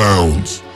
bounds.